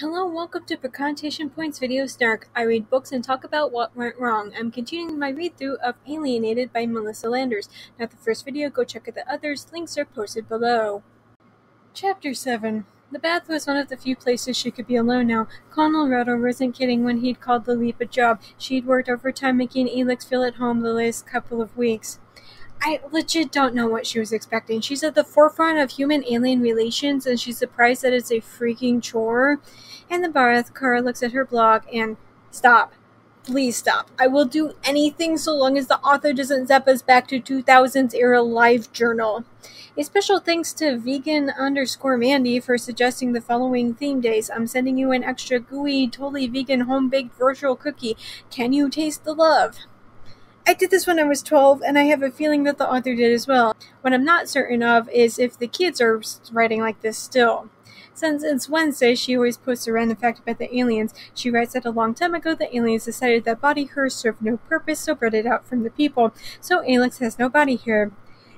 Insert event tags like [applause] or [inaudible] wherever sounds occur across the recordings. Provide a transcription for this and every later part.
Hello and welcome to Percontation Points Video Snark. I read books and talk about what went wrong. I'm continuing my read through of Alienated by Melissa Landers. Not the first video, go check out the others. Links are posted below. Chapter 7 The bath was one of the few places she could be alone now. Colonel wasn't kidding when he'd called the leap a job. She'd worked overtime making Aelyx feel at home the last couple of weeks. I legit don't know what she was expecting. She's at the forefront of human alien relations and she's surprised that it's a freaking chore. In the bath, Cara looks at her blog and stop. Please stop. I will do anything so long as the author doesn't zap us back to 2000s era live journal. A special thanks to vegan underscore Mandy for suggesting the following theme days. I'm sending you an extra gooey, totally vegan home baked virtual cookie. Can you taste the love? I did this when I was 12, and I have a feeling that the author did as well. What I'm not certain of is if the kids are writing like this still. Since it's Wednesday, she always posts a random fact about the aliens. She writes that a long time ago, the aliens decided that body here served no purpose, so bred it out from the people. So Alex has no body here.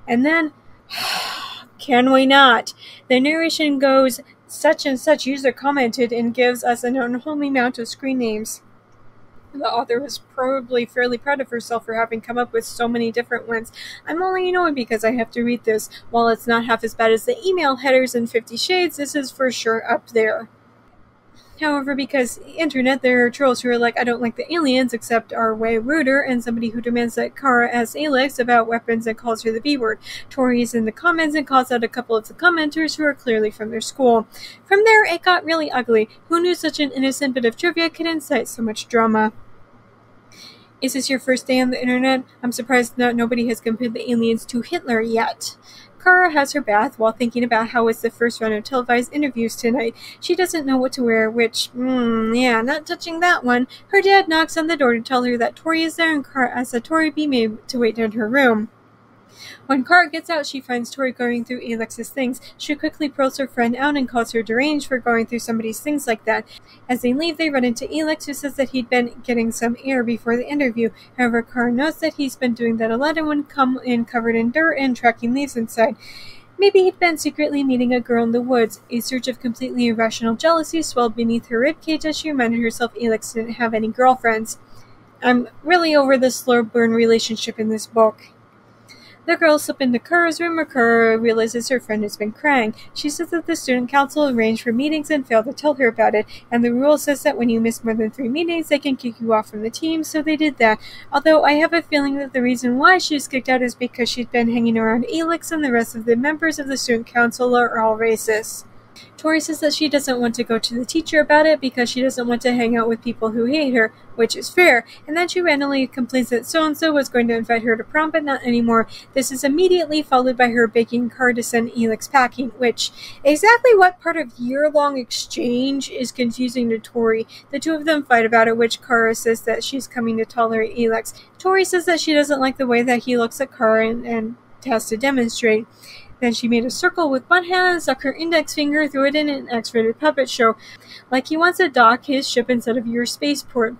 And then, [sighs] can we not? The narration goes, such and such user commented and gives us an unholy amount of screen names. The author was probably fairly proud of herself for having come up with so many different ones. I'm only annoyed because I have to read this. While it's not half as bad as the email headers in Fifty Shades, this is for sure up there. However, because internet, there are trolls who are like, I don't like the aliens, except are way ruder, and somebody who demands that Cara asks Alex about weapons and calls her the B word. Tori is in the comments and calls out a couple of the commenters who are clearly from their school. From there, it got really ugly. Who knew such an innocent bit of trivia could incite so much drama? Is this your first day on the internet? I'm surprised that nobody has compared the aliens to Hitler yet. Cara has her bath while thinking about how it's the first round of televised interviews tonight. She doesn't know what to wear, which, hmm, yeah, not touching that one. Her dad knocks on the door to tell her that Tori is there and Cara asks that Tori be made to wait in her room. When Cara gets out, she finds Tori going through Alex's things. She quickly pulls her friend out and calls her deranged for going through somebody's things like that. As they leave, they run into Alex, who says that he'd been getting some air before the interview. However, Cara knows that he's been doing that a lot and would come in covered in dirt and tracking leaves inside. Maybe he'd been secretly meeting a girl in the woods. A surge of completely irrational jealousy swelled beneath her ribcage as she reminded herself Alex didn't have any girlfriends. I'm really over the slow burn relationship in this book. The girls slip into Cara's room where Cara realizes her friend has been crying. She says that the student council arranged for meetings and failed to tell her about it, and the rule says that when you miss more than three meetings, they can kick you off from the team, so they did that. Although I have a feeling that the reason why she was kicked out is because she'd been hanging around Alex and the rest of the members of the student council are all racist. Tori says that she doesn't want to go to the teacher about it because she doesn't want to hang out with people who hate her, which is fair, and then she randomly complains that so and so was going to invite her to prom but not anymore. This is immediately followed by her begging Cara to send Aelyx packing, which exactly what part of year long exchange is confusing to Tori. The two of them fight about it, which Cara says that she's coming to tolerate Aelyx. Tori says that she doesn't like the way that he looks at Cara and, and has to demonstrate. Then she made a circle with one hand, stuck her index finger through it in an X-rated puppet show, like he wants to dock his ship instead of your spaceport.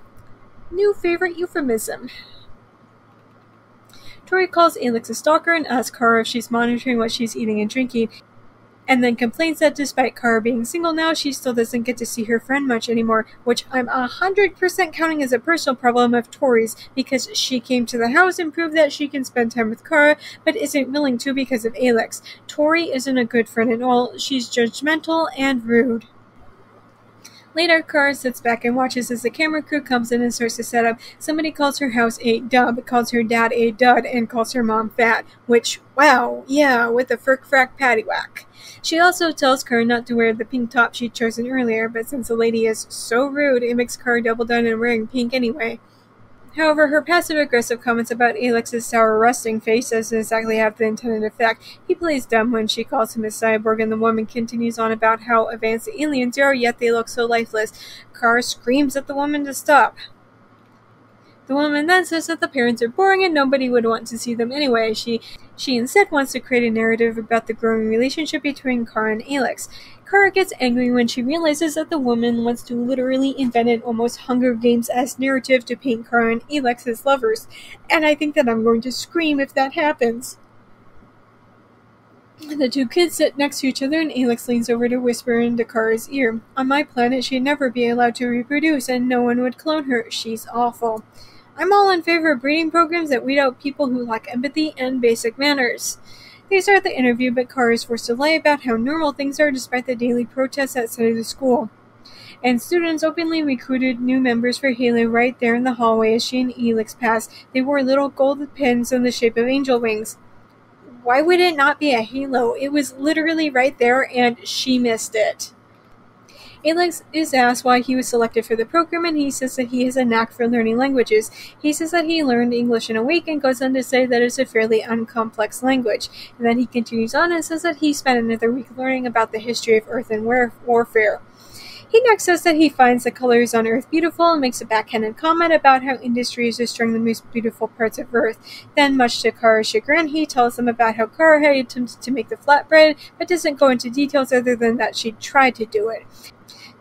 New favorite euphemism. Tori calls Alex a stalker and asks Cara if she's monitoring what she's eating and drinking and then complains that despite Cara being single now, she still doesn't get to see her friend much anymore, which I'm a hundred percent counting as a personal problem of Tori's because she came to the house and proved that she can spend time with Cara, but isn't willing to because of Alex. Tori isn't a good friend at all. She's judgmental and rude. Later, Cara sits back and watches as the camera crew comes in and starts to set up. Somebody calls her house a dub, calls her dad a dud, and calls her mom fat. Which, wow, yeah, with a frick frack patty whack. She also tells Cara not to wear the pink top she'd chosen earlier, but since the lady is so rude, it makes Cara double down and wearing pink anyway. However, her passive aggressive comments about Alex's sour rusting face doesn't exactly have the intended effect. He plays dumb when she calls him a cyborg, and the woman continues on about how advanced the aliens are, yet they look so lifeless. Cara screams at the woman to stop. The woman then says that the parents are boring and nobody would want to see them anyway. She she instead wants to create a narrative about the growing relationship between Cara and Alex. Cara gets angry when she realizes that the woman wants to literally invent an almost Hunger Games-esque narrative to paint Cara and Alex as lovers, and I think that I'm going to scream if that happens. The two kids sit next to each other, and Alex leans over to whisper into Cara's ear. On my planet, she'd never be allowed to reproduce, and no one would clone her. She's awful. I'm all in favor of breeding programs that weed out people who lack empathy and basic manners. They start the interview, but Cara is forced to lie about how normal things are despite the daily protests outside of the school. And students openly recruited new members for Halo right there in the hallway as she and Aelyx passed. They wore little gold pins in the shape of angel wings. Why would it not be a halo? It was literally right there and she missed it. Alex is asked why he was selected for the program, and he says that he has a knack for learning languages. He says that he learned English in a week and goes on to say that it's a fairly uncomplex language. And then he continues on and says that he spent another week learning about the history of Earth and warfare. He next says that he finds the colors on Earth beautiful and makes a backhanded comment about how industry is destroying the most beautiful parts of Earth. Then, much to Cara's chagrin, he tells them about how Cara had attempted to make the flatbread, but doesn't go into details other than that she tried to do it.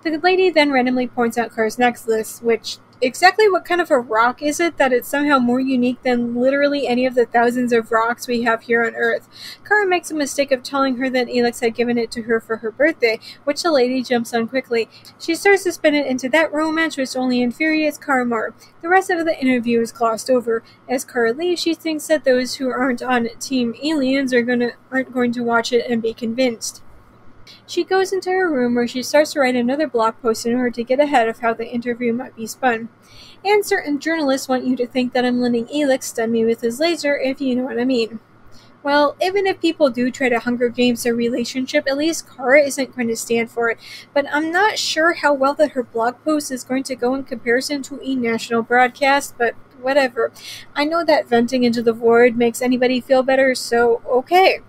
The lady then randomly points out Cara's necklace, which exactly what kind of a rock is it that it's somehow more unique than literally any of the thousands of rocks we have here on Earth? Cara makes a mistake of telling her that Alex had given it to her for her birthday, which the lady jumps on quickly. She starts to spin it into that romance which only infuriates Cara more. The rest of the interview is glossed over. As Cara leaves, she thinks that those who aren't on Team Aliens are gonna aren't going to watch it and be convinced. She goes into her room where she starts to write another blog post in order to get ahead of how the interview might be spun. And certain journalists want you to think that I'm letting Alex stun me with his laser, if you know what I mean. Well, even if people do try to Hunger Games their relationship, at least Cara isn't going to stand for it. But I'm not sure how well that her blog post is going to go in comparison to a national broadcast, but whatever. I know that venting into the void makes anybody feel better, so okay.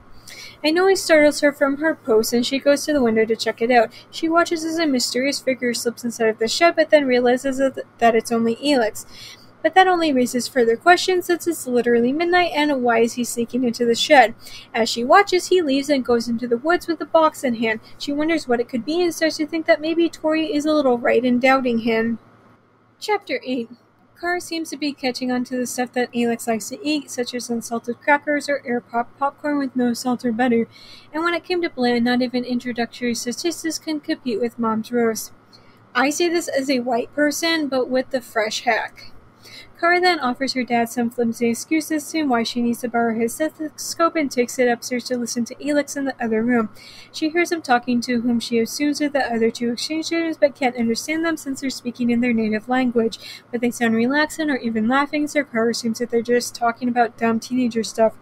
I know he startles her from her post and she goes to the window to check it out. She watches as a mysterious figure slips inside of the shed but then realizes that it's only Aelyx. But that only raises further questions since it's literally midnight and why is he sneaking into the shed? As she watches, he leaves and goes into the woods with a box in hand. She wonders what it could be and starts to think that maybe Tori is a little right in doubting him. Chapter 8 Cara seems to be catching on to the stuff that Alex likes to eat, such as unsalted crackers or air pop popcorn with no salt or butter. And when it came to bland, not even introductory statistics can compete with mom's roast. I say this as a white person, but with the fresh hack. Cara then offers her dad some flimsy excuses to why she needs to borrow his stethoscope and takes it upstairs to listen to Aelyx in the other room. She hears him talking to whom she assumes are the other two exchange students but can't understand them since they're speaking in their native language. But they sound relaxing or even laughing, so Cara assumes that they're just talking about dumb teenager stuff.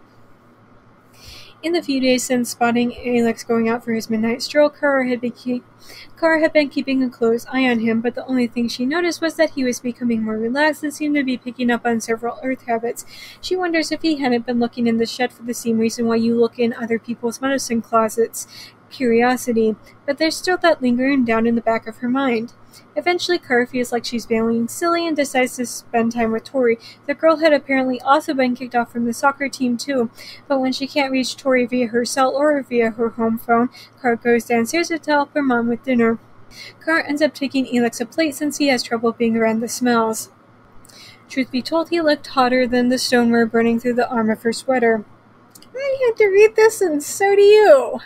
In the few days since spotting Alex going out for his midnight stroll, Cara had been, keep- Cara had been keeping a close eye on him, but the only thing she noticed was that he was becoming more relaxed and seemed to be picking up on several Earth habits. She wonders if he hadn't been looking in the shed for the same reason why you look in other people's medicine closets curiosity, but there's still that lingering down in the back of her mind. Eventually, Cara feels like she's being silly and decides to spend time with Tori. The girl had apparently also been kicked off from the soccer team too, but when she can't reach Tori via her cell or via her home phone, Cara goes downstairs to help her mom with dinner. Cara ends up taking Aelyx a plate since he has trouble being around the smells. Truth be told, he looked hotter than the stoneware burning through the arm of her sweater. I had to read this, and so do you.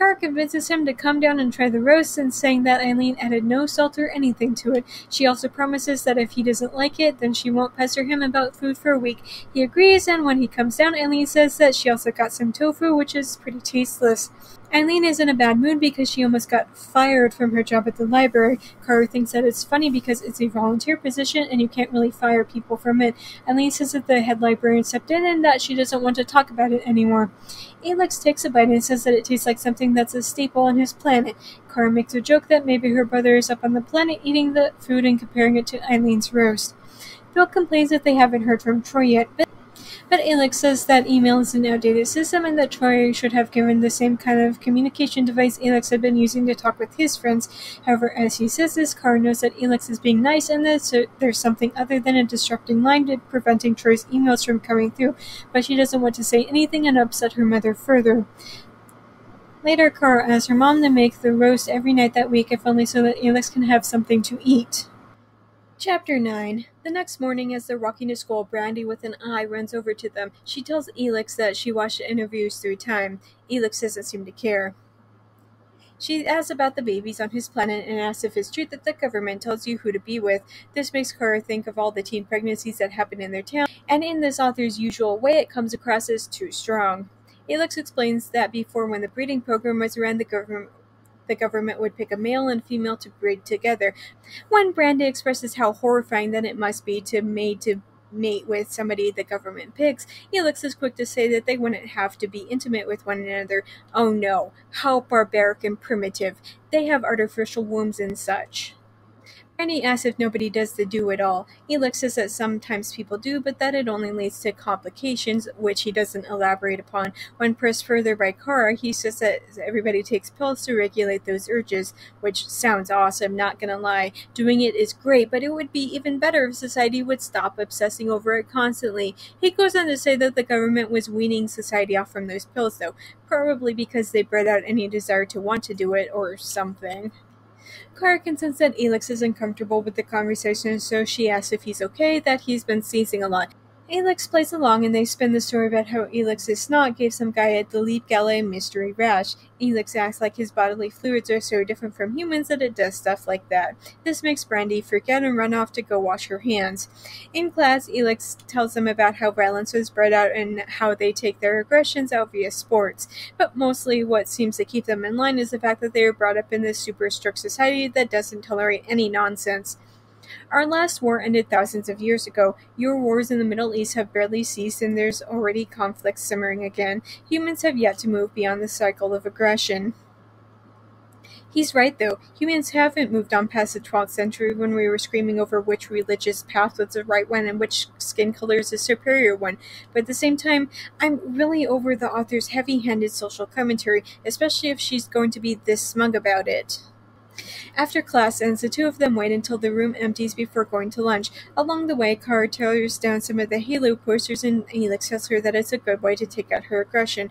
Cara convinces him to come down and try the roast and saying that Eileen added no salt or anything to it. She also promises that if he doesn't like it, then she won't pester him about food for a week. He agrees, and when he comes down, Eileen says that she also got some tofu, which is pretty tasteless. Eileen is in a bad mood because she almost got fired from her job at the library. Cara thinks that it's funny because it's a volunteer position and you can't really fire people from it. Eileen says that the head librarian stepped in and that she doesn't want to talk about it anymore. Alex takes a bite and says that it tastes like something that's a staple on his planet. Cara makes a joke that maybe her brother is up on the planet eating the food and comparing it to Eileen's roast. Phil complains that they haven't heard from Troy yet, but but Alex says that email is an outdated system and that Troy should have given the same kind of communication device Alex had been using to talk with his friends. However, as he says this, Cara knows that Alex is being nice and that there's something other than a disrupting line preventing Troy's emails from coming through, but she doesn't want to say anything and upset her mother further. Later, Cara asks her mom to make the roast every night that week, if only so that Alex can have something to eat. Chapter 9 The next morning, as they're walking to school, Brandy with an eye runs over to them. She tells Aelyx that she watched interviews through time. Aelyx doesn't seem to care. She asks about the babies on his planet and asks if it's true that the government tells you who to be with. This makes Cara think of all the teen pregnancies that happen in their town, and in this author's usual way, it comes across as too strong. Aelyx explains that before, when the breeding program was around, the government the government would pick a male and female to breed together. When Brandy expresses how horrifying then it must be to mate to mate with somebody the government picks, Aelyx is quick to say that they wouldn't have to be intimate with one another. Oh no, how barbaric and primitive. They have artificial wombs and such. Brandy asks if nobody does the do it all. Aelyx says that sometimes people do, but that it only leads to complications, which he doesn't elaborate upon. When pressed further by Cara, he says that everybody takes pills to regulate those urges, which sounds awesome, not gonna lie. Doing it is great, but it would be even better if society would stop obsessing over it constantly. He goes on to say that the government was weaning society off from those pills, though, probably because they bred out any desire to want to do it or something. Cara said Aelyx is uncomfortable with the conversation, so she asks if he's okay, that he's been sneezing a lot. Aelyx plays along and they spin the story about how Aelyx's snot gave some guy at the Leap Gala mystery rash. Aelyx acts like his bodily fluids are so different from humans that it does stuff like that. This makes Brandy freak out and run off to go wash her hands. In class, Aelyx tells them about how violence was bred out and how they take their aggressions out via sports. But mostly what seems to keep them in line is the fact that they are brought up in this super strict society that doesn't tolerate any nonsense. Our last war ended thousands of years ago. Your wars in the Middle East have barely ceased, and there's already conflict simmering again. Humans have yet to move beyond the cycle of aggression. He's right, though. Humans haven't moved on past the 12th century when we were screaming over which religious path was the right one and which skin color is the superior one. But at the same time, I'm really over the author's heavy handed social commentary, especially if she's going to be this smug about it. After class ends, the two of them wait until the room empties before going to lunch. Along the way, Cara tears down some of the Halo posters and Aelyx tells her that it's a good way to take out her aggression.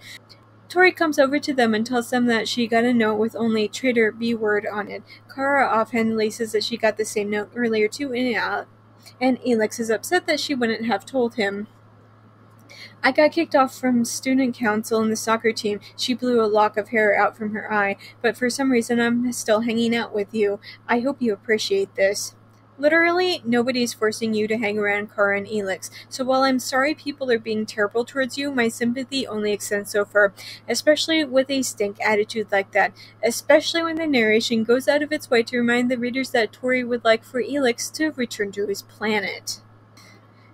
Tori comes over to them and tells them that she got a note with only traitor B word on it. Cara offhandedly says that she got the same note earlier too, and, and Aelyx is upset that she wouldn't have told him. I got kicked off from student council and the soccer team. She blew a lock of hair out from her eye, but for some reason I'm still hanging out with you. I hope you appreciate this. Literally, nobody's forcing you to hang around Cara and Aelyx, so while I'm sorry people are being terrible towards you, my sympathy only extends so far, especially with a stink attitude like that, especially when the narration goes out of its way to remind the readers that Tori would like for Aelyx to return to his planet.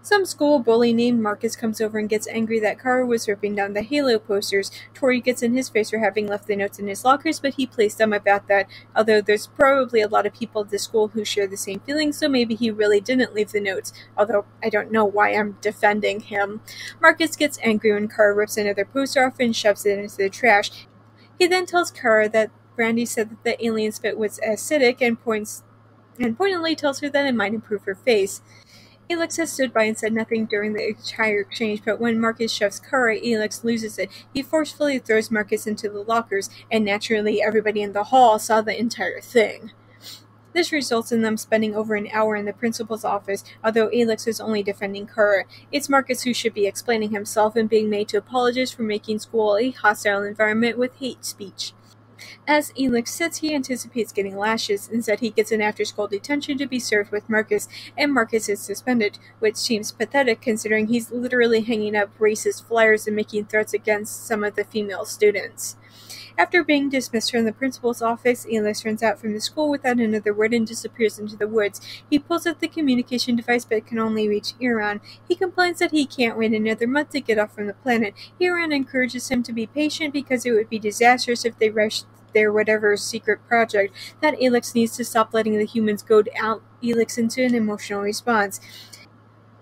Some school bully named Marcus comes over and gets angry that Cara was ripping down the Halo posters. Tori gets in his face for having left the notes in his lockers, but he plays dumb about that. Although there's probably a lot of people at the school who share the same feelings, so maybe he really didn't leave the notes. Although I don't know why I'm defending him. Marcus gets angry when Cara rips another poster off and shoves it into the trash. He then tells Cara that Brandy said that the alien spit was acidic and points and pointedly tells her that it might improve her face. Aelyx has stood by and said nothing during the entire exchange, but when Marcus shoves Cara, Aelyx loses it. He forcefully throws Marcus into the lockers, and naturally everybody in the hall saw the entire thing. This results in them spending over an hour in the principal's office, although Aelyx is only defending Cara. It's Marcus who should be explaining himself and being made to apologize for making school a hostile environment with hate speech. As Aelyx sits, he anticipates getting lashes. Instead, he gets an after school detention to be served with Marcus, and Marcus is suspended, which seems pathetic considering he's literally hanging up racist flyers and making threats against some of the female students. After being dismissed from the principal's office, Aelyx runs out from the school without another word and disappears into the woods. He pulls out the communication device but can only reach Eron. He complains that he can't wait another month to get off from the planet. Eron encourages him to be patient because it would be disastrous if they rushed their whatever secret project, that Aelyx needs to stop letting the humans goad out Aelyx into an emotional response.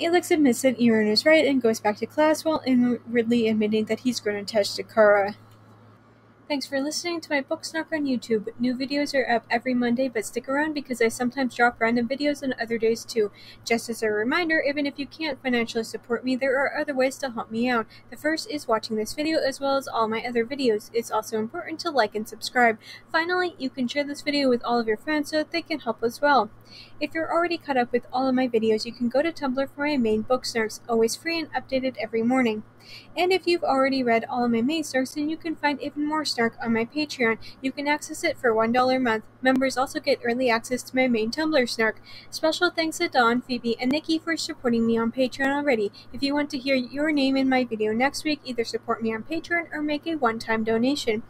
Aelyx admits that Eron is right and goes back to class while inwardly admitting that he's grown attached to Cara. Thanks for listening to my Book Snark on YouTube. New videos are up every Monday, but stick around because I sometimes drop random videos on other days too. Just as a reminder, even if you can't financially support me, there are other ways to help me out. The first is watching this video as well as all my other videos. It's also important to like and subscribe. Finally, you can share this video with all of your friends so that they can help as well. If you're already caught up with all of my videos, you can go to Tumblr for my main book snarks, always free and updated every morning. And if you've already read all of my main snarks, then you can find even more on my Patreon. You can access it for $1 a month. Members also get early access to my main Tumblr snark. Special thanks to Dawn, Phoebe, and Nikki for supporting me on Patreon already. If you want to hear your name in my video next week, either support me on Patreon or make a one-time donation.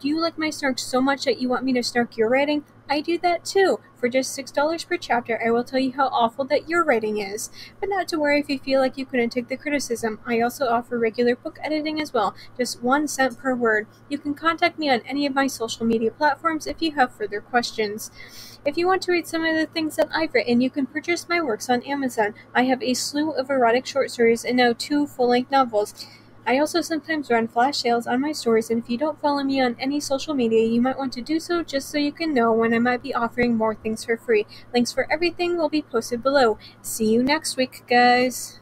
Do you like my snark so much that you want me to snark your writing? I do that too. For just $6 per chapter, I will tell you how awful that your writing is. But not to worry if you feel like you couldn't take the criticism. I also offer regular book editing as well, just one cent per word. You can contact me on any of my social media platforms if you have further questions. If you want to read some of the things that I've written, you can purchase my works on Amazon. I have a slew of erotic short stories and now two full length novels. I also sometimes run flash sales on my stores, and if you don't follow me on any social media, you might want to do so just so you can know when I might be offering more things for free. Links for everything will be posted below. See you next week, guys!